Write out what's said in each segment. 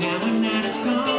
Now I'm it's gone.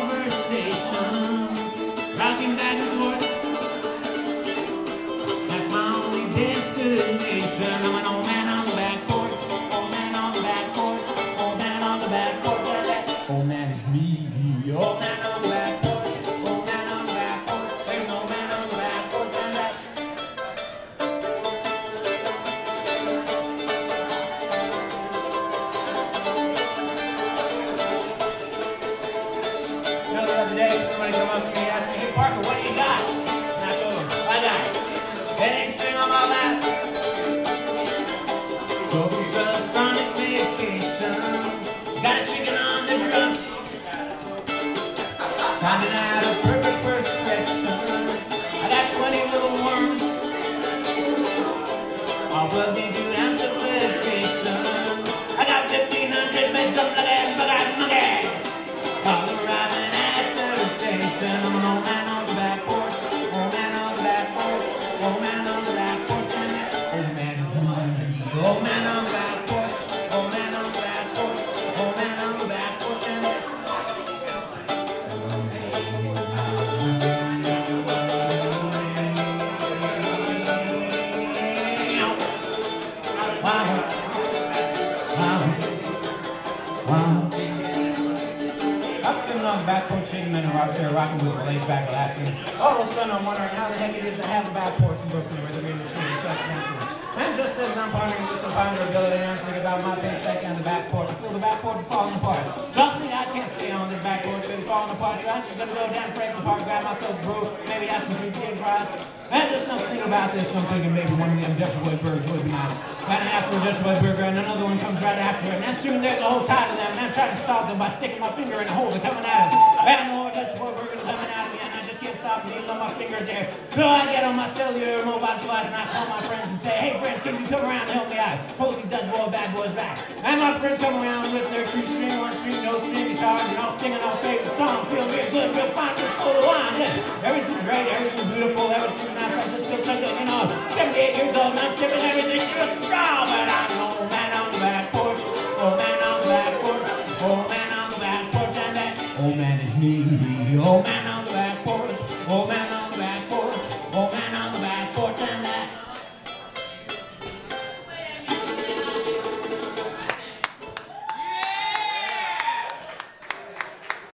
somebody come up to me and me, hey Parker, what do you got? And I told him, I got on my lap. Goes a sonic vacation. Got a chicken on the crust. Timing out a perfect perfection. I got 20 little worms. All of I've sitting on back porching men rock chair rocking with my legs back relaxing. All of a sudden I'm wondering how the heck it is I have a back porch in Brooklyn where the real estate so expensive. And just as I'm pondering this imponderability and I'm thinking about my paycheck and the back porch, I feel the back porch is falling apart. Trust me, I can't stay on this back porch, it's falling apart, so I'm just gonna go down Franklin Park, grab myself a brew, maybe have some free kid fries. And there's something about this, I'm thinking maybe one of them Dutch white burgers would be nice. Right after a Dutch white burger and another one comes right after it, and soon there's a whole tide of them, and I'm trying to stop them by sticking my finger in the hole they're coming at us. And more Dutch Boy burgers coming at me, and I just can't stop needling my fingers there. So I get on my cellular mobile device and I call my friends and say, hey friends, can you come around and help me out? Pull these Dutch Boy bad boys back. And my friends come around with their true string, one string, no string guitars, and all singing our favorite songs. Feel real good, real fine, real full of wine. Yes, everything's great. me, oh.